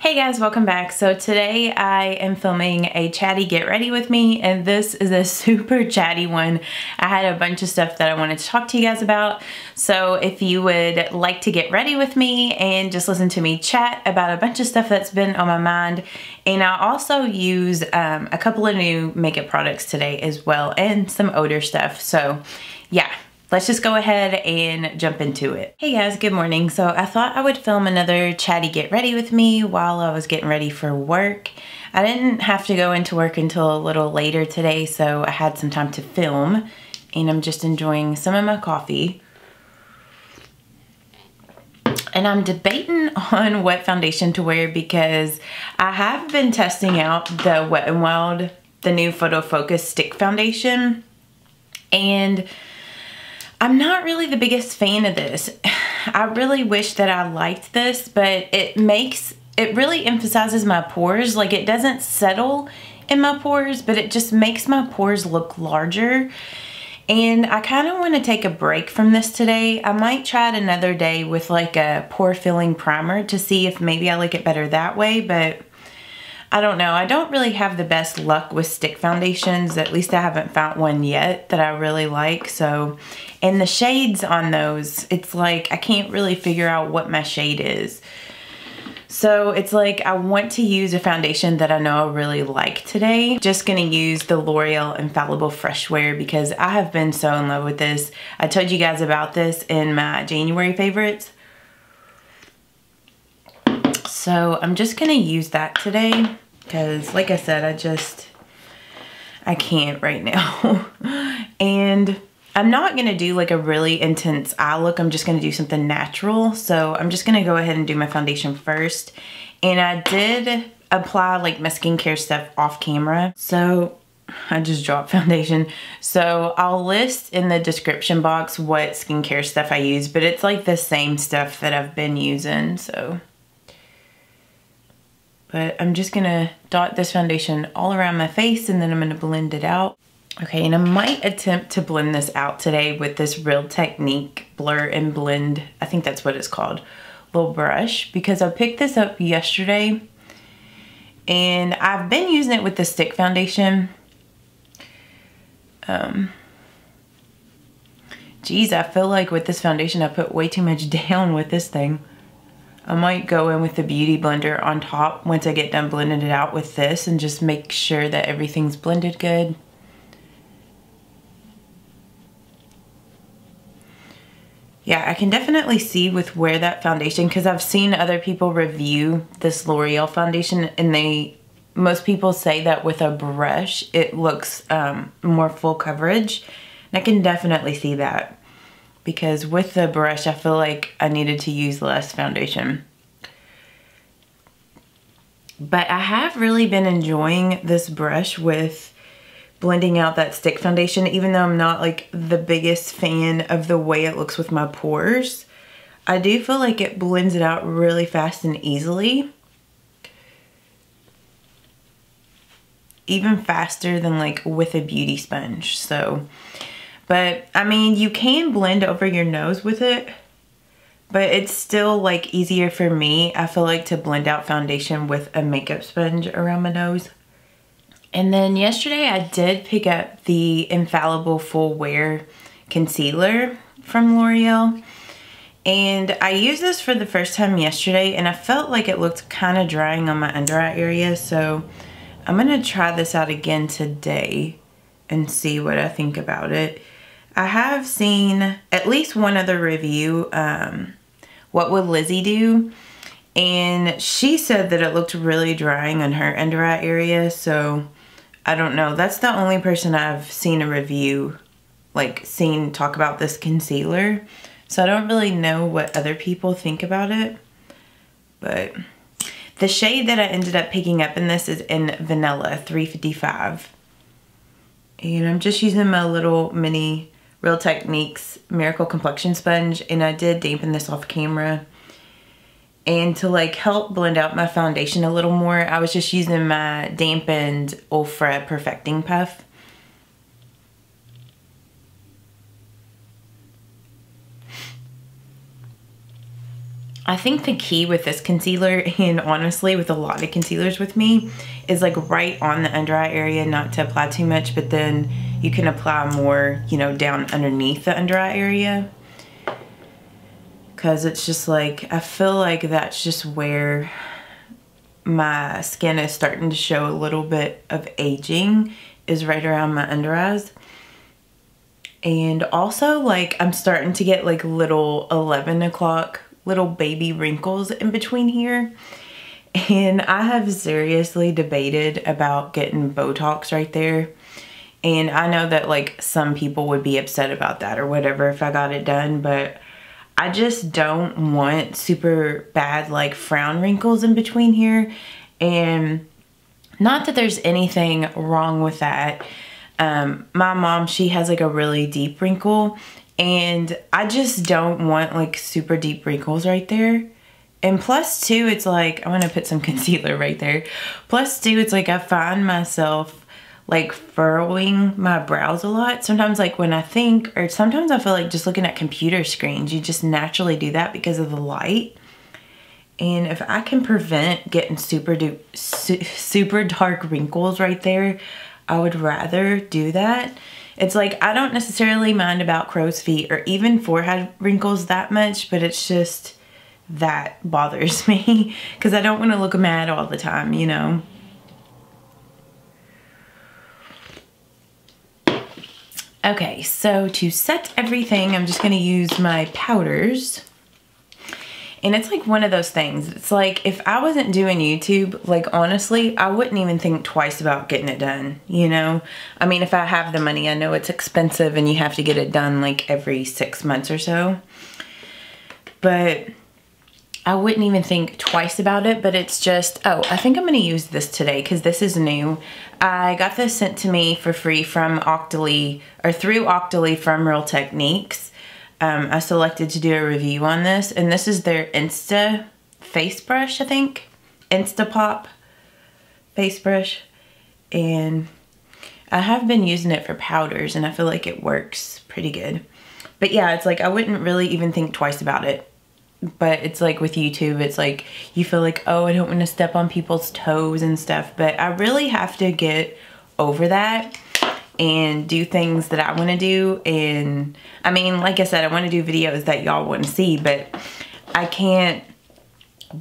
Hey guys, welcome back. So today I am filming a chatty get ready with me and this is a super chatty one. I had a bunch of stuff that I wanted to talk to you guys about. So if you would like to get ready with me and just listen to me chat about a bunch of stuff that's been on my mind. And I also use um, a couple of new makeup products today as well and some odor stuff. So yeah, let's just go ahead and jump into it. Hey guys, good morning. So I thought I would film another chatty get ready with me while I was getting ready for work. I didn't have to go into work until a little later today, so I had some time to film and I'm just enjoying some of my coffee. And I'm debating on what foundation to wear because I have been testing out the Wet n Wild, the new Photo Focus Stick Foundation. And I'm not really the biggest fan of this. I really wish that I liked this, but it makes, it really emphasizes my pores. Like it doesn't settle in my pores, but it just makes my pores look larger. And I kind of want to take a break from this today. I might try it another day with like a pore filling primer to see if maybe I like it better that way, but I don't know. I don't really have the best luck with stick foundations. At least I haven't found one yet that I really like. So, and the shades on those, it's like I can't really figure out what my shade is. So it's like I want to use a foundation that I know I really like today. Just gonna use the L'Oreal Infallible Fresh Wear because I have been so in love with this. I told you guys about this in my January favorites. So I'm just gonna use that today because like I said, I just, I can't right now. and I'm not gonna do like a really intense eye look. I'm just gonna do something natural. So I'm just gonna go ahead and do my foundation first. And I did apply like my skincare stuff off camera. So I just dropped foundation. So I'll list in the description box what skincare stuff I use, but it's like the same stuff that I've been using, so. But I'm just gonna dot this foundation all around my face and then I'm gonna blend it out. Okay, and I might attempt to blend this out today with this Real Technique Blur and Blend, I think that's what it's called, little brush, because I picked this up yesterday and I've been using it with the stick foundation. Um, geez, I feel like with this foundation I put way too much down with this thing. I might go in with the Beauty Blender on top once I get done blending it out with this and just make sure that everything's blended good. Yeah, I can definitely see with where that foundation, because I've seen other people review this L'Oreal foundation and they, most people say that with a brush, it looks um, more full coverage. And I can definitely see that because with the brush, I feel like I needed to use less foundation. But I have really been enjoying this brush with blending out that stick foundation, even though I'm not like the biggest fan of the way it looks with my pores. I do feel like it blends it out really fast and easily. Even faster than like with a beauty sponge. So but I mean, you can blend over your nose with it, but it's still like easier for me, I feel like to blend out foundation with a makeup sponge around my nose. And then yesterday I did pick up the Infallible Full Wear Concealer from L'Oreal. And I used this for the first time yesterday and I felt like it looked kind of drying on my under eye area. So I'm going to try this out again today and see what I think about it. I have seen at least one other review, um, What Would Lizzie Do? And she said that it looked really drying on her under eye area, so I don't know. That's the only person I've seen a review, like seen talk about this concealer. So I don't really know what other people think about it. But the shade that I ended up picking up in this is in Vanilla 355. And I'm just using my little mini Real Techniques Miracle Complexion Sponge and I did dampen this off camera. And to like help blend out my foundation a little more, I was just using my dampened Ofra Perfecting Puff. I think the key with this concealer and honestly with a lot of concealers with me is like right on the under eye area not to apply too much but then you can apply more you know down underneath the under eye area because it's just like I feel like that's just where my skin is starting to show a little bit of aging is right around my under eyes and also like I'm starting to get like little 11 o'clock little baby wrinkles in between here. And I have seriously debated about getting Botox right there. And I know that like some people would be upset about that or whatever if I got it done, but I just don't want super bad like frown wrinkles in between here. And not that there's anything wrong with that. Um, my mom, she has like a really deep wrinkle and I just don't want like super deep wrinkles right there. And plus two, it's like, I'm gonna put some concealer right there. Plus two, it's like I find myself like furrowing my brows a lot. Sometimes like when I think, or sometimes I feel like just looking at computer screens, you just naturally do that because of the light. And if I can prevent getting super, du su super dark wrinkles right there, I would rather do that it's like I don't necessarily mind about crow's feet or even forehead wrinkles that much, but it's just that bothers me because I don't want to look mad all the time, you know. Okay, so to set everything, I'm just to use my powders. And it's like one of those things. It's like if I wasn't doing YouTube, like honestly, I wouldn't even think twice about getting it done, you know? I mean, if I have the money, I know it's expensive and you have to get it done like every six months or so. But I wouldn't even think twice about it, but it's just, oh, I think I'm gonna use this today because this is new. I got this sent to me for free from Octoly, or through Octoly from Real Techniques um, I selected to do a review on this. And this is their Insta face brush, I think. Instapop face brush. And I have been using it for powders and I feel like it works pretty good. But yeah, it's like I wouldn't really even think twice about it. But it's like with YouTube, it's like you feel like, oh, I don't want to step on people's toes and stuff. But I really have to get over that and do things that I want to do. And I mean, like I said, I want to do videos that y'all want to see, but I can't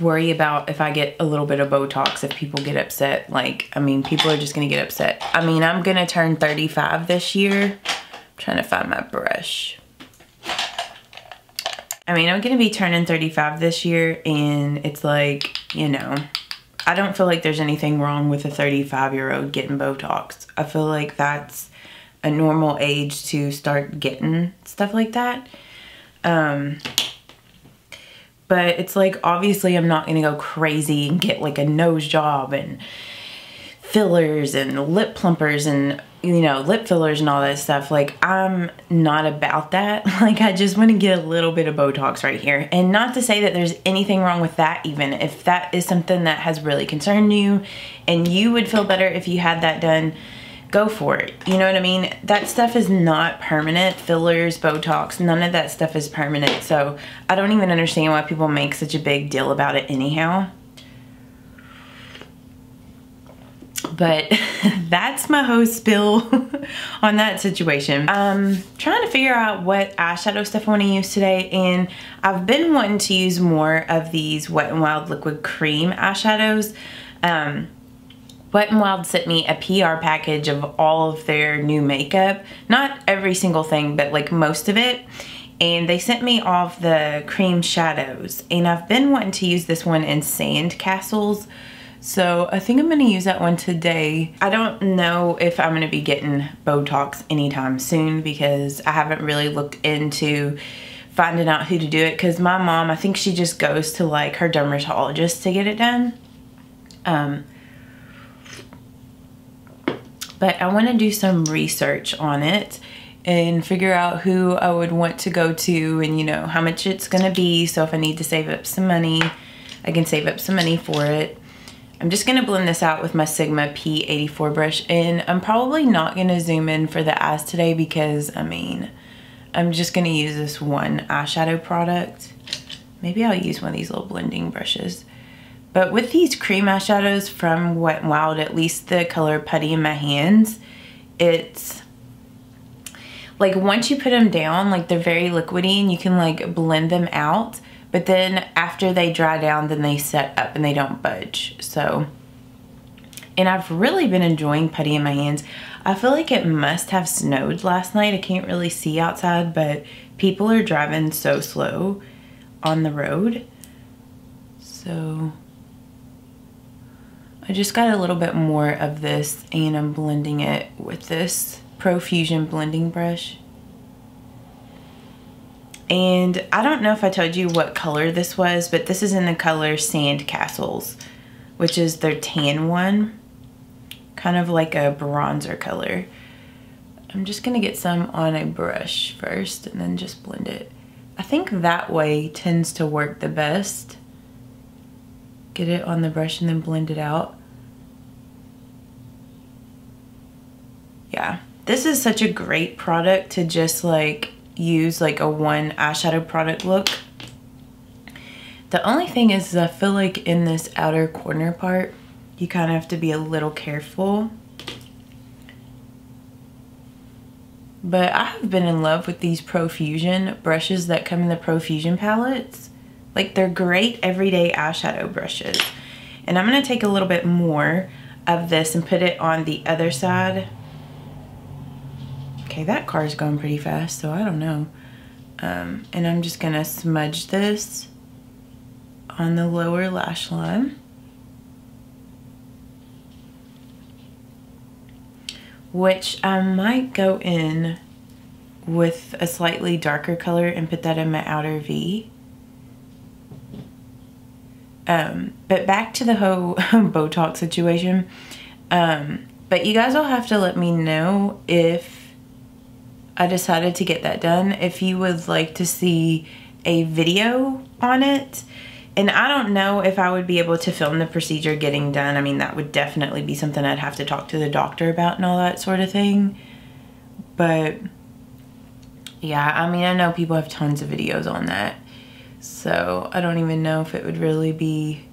worry about if I get a little bit of Botox if people get upset. Like, I mean, people are just going to get upset. I mean, I'm going to turn 35 this year. I'm trying to find my brush. I mean, I'm to be turning 35 this year and it's like, you know, I don't feel like there's anything wrong with a 35 year old getting Botox. I feel like that's a normal age to start getting stuff like that. Um, but it's like, obviously I'm not gonna go crazy and get like a nose job and fillers and lip plumpers and you know lip fillers and all that stuff like i'm not about that. Like i just want to get a little bit of botox right here. And not to say that there's anything wrong with that even. If that is something that has really concerned you and you would feel better if you had that done go for it. You know what i mean? That stuff is not permanent. Fillers botox none of that stuff is permanent. So i don't even understand why people make such a big deal about it anyhow but that's my whole spill on that situation. I'm trying to figure out what eyeshadow stuff I want to use today and I've been wanting to use more of these Wet n Wild Liquid Cream eyeshadows. Um, Wet n Wild sent me a PR package of all of their new makeup. Not every single thing, but like most of it. And they sent me off the cream shadows. And I've been wanting to use this one in Sand Castles so I think I'm gonna use that one today. I don't know if I'm gonna be getting Botox anytime soon because I haven't really looked into finding out who to do it because my mom, I think she just goes to like her dermatologist to get it done. Um, but I wanna do some research on it and figure out who I would want to go to and you know how much it's gonna be so if I need to save up some money I can save up some money for it I'm just gonna blend this out with my Sigma P84 brush and I'm probably not gonna zoom in for the eyes today because I mean, I'm just gonna use this one eyeshadow product. Maybe I'll use one of these little blending brushes. But with these cream eyeshadows from Wet n Wild, at least the color Putty in my hands, it's like once you put them down, like they're very liquidy and you can like blend them out. But then after they dry down, then they set up and they don't budge. So, and I've really been enjoying Putty in my hands. I feel like it must have snowed last night. I can't really see outside, but people are driving so slow on the road. So I just got a little bit more of this and I'm blending it with this Profusion blending brush. And I don't know if I told you what color this was, but this is in the color Sand Castles, which is their tan one. Kind of like a bronzer color. I'm just gonna get some on a brush first and then just blend it. I think that way tends to work the best get it on the brush and then blend it out. Yeah, this is such a great product to just like use like a one eyeshadow product look. The only thing is I feel like in this outer corner part, you kind of have to be a little careful. But I have been in love with these Profusion brushes that come in the Profusion palettes. Like they're great everyday eyeshadow brushes. And I'm going to take a little bit more of this and put it on the other side. Okay, that car is going pretty fast, so I don't know. Um, and I'm just to smudge this on the lower lash line. Which I might go in with a slightly darker color and put that in my outer V. Um, but back to the whole Botox situation. Um, but you guys will have to let me know if I decided to get that done. If you would like to see a video on it. And I don't know if I would be able to film the procedure getting done. I mean, that would definitely be something I'd have to talk to the doctor about and all that sort of thing. But yeah, I mean, I know people have tons of videos on that. So I don't even know if it would really be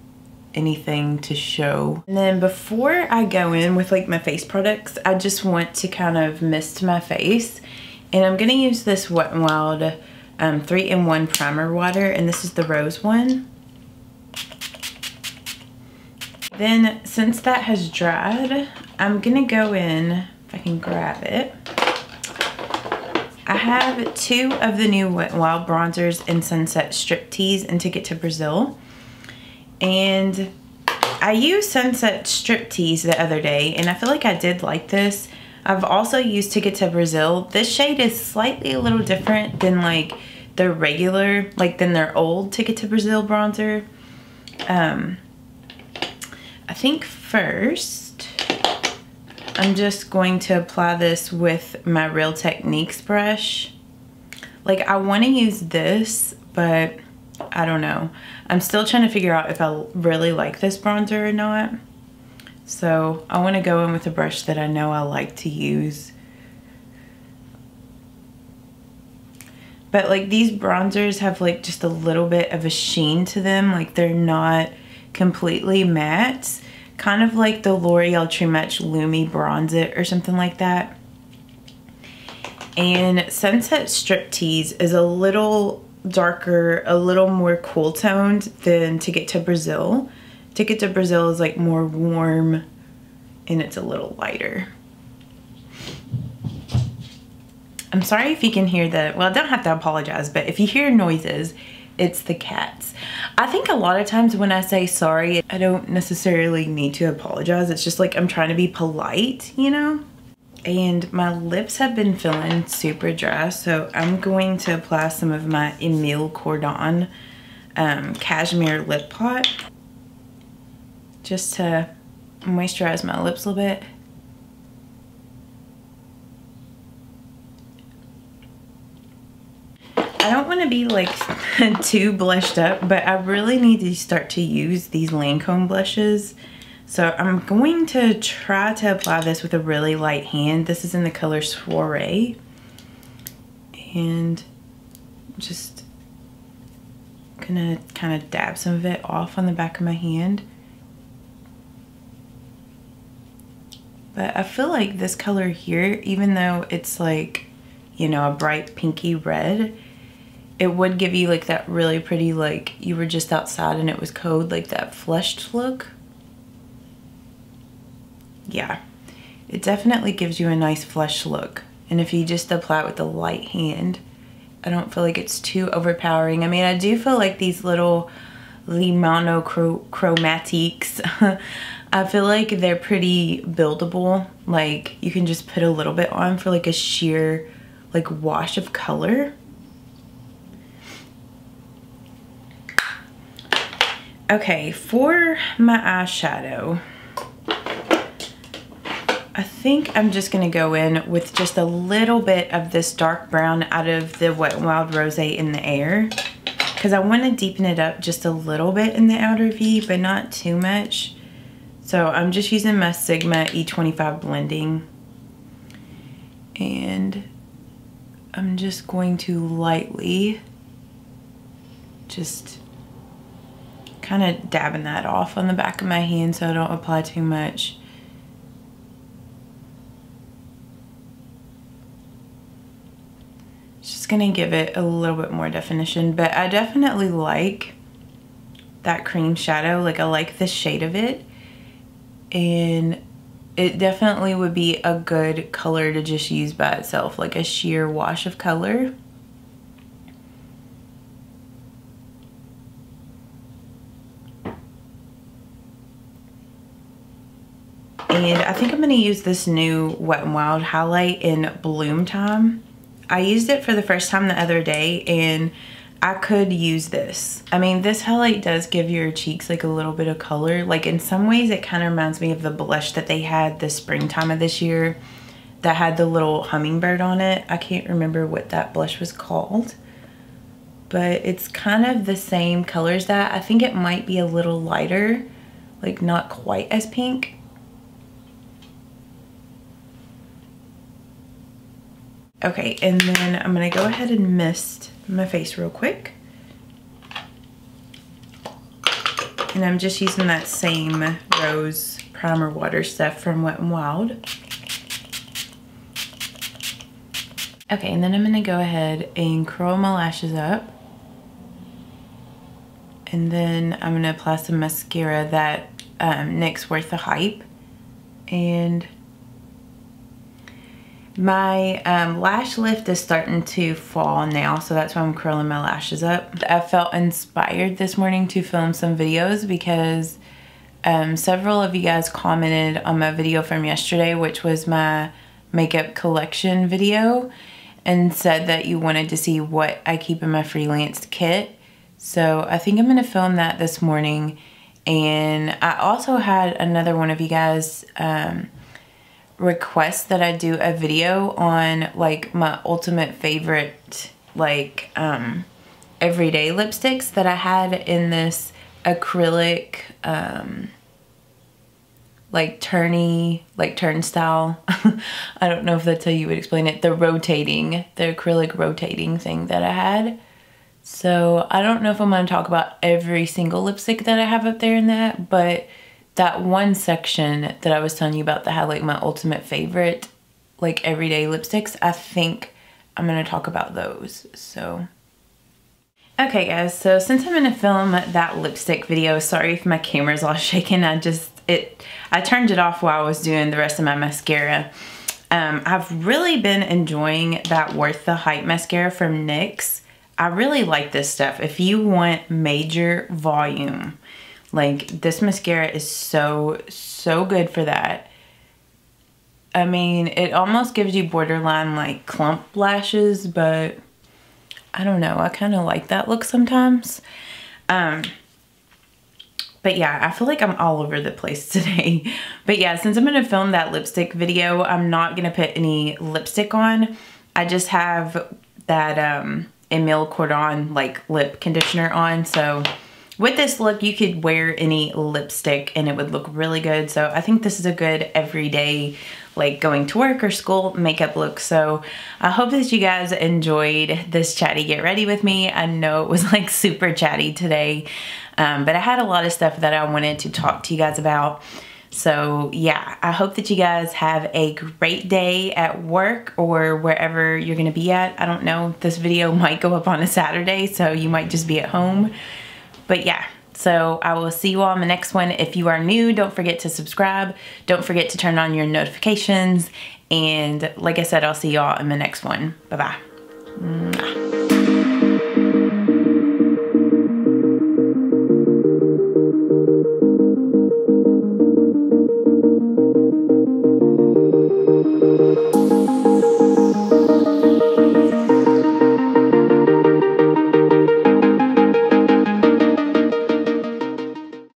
anything to show. And then before I go in with like my face products, I just want to kind of mist my face. And I'm gonna use this Wet n Wild um, 3-in-1 primer water and this is the rose one. Then since that has dried, I'm gonna go in, if I can grab it. I have two of the new Wet n Wild bronzers in Sunset Striptease and Ticket to Brazil. And I used Sunset Striptease the other day and I feel like I did like this. I've also used Ticket to Brazil. This shade is slightly a little different than like the regular, like than their old Ticket to Brazil bronzer. Um, I think first I'm just going to apply this with my Real Techniques brush. Like I want to use this, but I don't know. I'm still trying to figure out if I really like this bronzer or not. So I want to go in with a brush that I know I like to use. But like these bronzers have like just a little bit of a sheen to them. Like they're not completely matte kind of like the L'Oreal True Match Lumi Bronze It or something like that. And Sunset Striptease is a little darker, a little more cool toned than Ticket to Brazil. Ticket to Brazil is like more warm and it's a little lighter. I'm sorry if you can hear the, well, I don't have to apologize, but if you hear noises, it's the cats. I think a lot of times when I say sorry, I don't necessarily need to apologize. It's just like I'm trying to be polite, you know? And my lips have been feeling super dry, so I'm going to apply some of my Emile Cordon um, Cashmere Lip Pot just to moisturize my lips a little bit. I don't want to be like too blushed up, but I really need to start to use these Lancome blushes. So I'm going to try to apply this with a really light hand. This is in the color Soiree. And just gonna kind of dab some of it off on the back of my hand. But I feel like this color here, even though it's like, you know, a bright pinky red, it would give you like that really pretty, like you were just outside and it was cold, like that flushed look. Yeah, it definitely gives you a nice flush look. And if you just apply it with a light hand, I don't feel like it's too overpowering. I mean, I do feel like these little the monochromatiques I feel like they're pretty buildable. Like you can just put a little bit on for like a sheer like wash of color. Okay, for my eyeshadow, I think I'm just gonna go in with just a little bit of this dark brown out of the Wet n Wild Rose in the Air because I want to deepen it up just a little bit in the outer V, but not too much. So I'm just using my Sigma E25 blending and I'm just going to lightly just kind of dabbing that off on the back of my hand so I don't apply too much. Just gonna give it a little bit more definition, but I definitely like that cream shadow. Like I like the shade of it and it definitely would be a good color to just use by itself, like a sheer wash of color. And I think I'm to use this new Wet n Wild highlight in Bloom Time. I used it for the first time the other day and I could use this. I mean, this highlight does give your cheeks like a little bit of color. Like in some ways it kind of reminds me of the blush that they had the springtime of this year that had the little hummingbird on it. I can't remember what that blush was called. But it's kind of the same colors that. I think it might be a little lighter, like not quite as pink. Okay, and then I'm gonna go ahead and mist my face real quick. And I'm just using that same rose primer water stuff from Wet n Wild. Okay, and then I'm gonna go ahead and curl my lashes up. And then I'm gonna apply some mascara that um, NYX Worth the Hype. And my um, lash lift is starting to fall now, so that's why I'm curling my lashes up. I felt inspired this morning to film some videos because um, several of you guys commented on my video from yesterday, which was my makeup collection video, and said that you wanted to see what I keep in my freelance kit. So I think I'm going to film that this morning. And I also had another one of you guys... Um, request that I do a video on like my ultimate favorite like um, everyday lipsticks that I had in this acrylic um, like turny, like turnstile. I don't know if that's how you would explain it. The rotating, the acrylic rotating thing that I had. So I don't know if I'm going to talk about every single lipstick that I have up there in that, but that one section that I was telling you about that had like my ultimate favorite like everyday lipsticks, I think I'm gonna talk about those, so. Okay guys, so since I'm gonna film that lipstick video, sorry if my camera's all shaking, I just, it, I turned it off while I was doing the rest of my mascara. Um, I've really been enjoying that Worth the Hype mascara from NYX. I really like this stuff. If you want major volume, like this mascara is so, so good for that. I mean, it almost gives you borderline like clump lashes, but I don't know. I kind of like that look sometimes. Um, but yeah, I feel like I'm all over the place today. But yeah, since I'm going to film that lipstick video, I'm not going to put any lipstick on. I just have that um, Emile Cordon like lip conditioner on. So with this look, you could wear any lipstick and it would look really good. So I think this is a good everyday like going to work or school makeup look. So I hope that you guys enjoyed this chatty get ready with me. I know it was like super chatty today, um, but I had a lot of stuff that I wanted to talk to you guys about. So yeah, I hope that you guys have a great day at work or wherever you're gonna be at. I don't know, this video might go up on a Saturday, so you might just be at home. But yeah, so I will see you all in the next one. If you are new, don't forget to subscribe. Don't forget to turn on your notifications. And like I said, I'll see y'all in the next one. Bye-bye.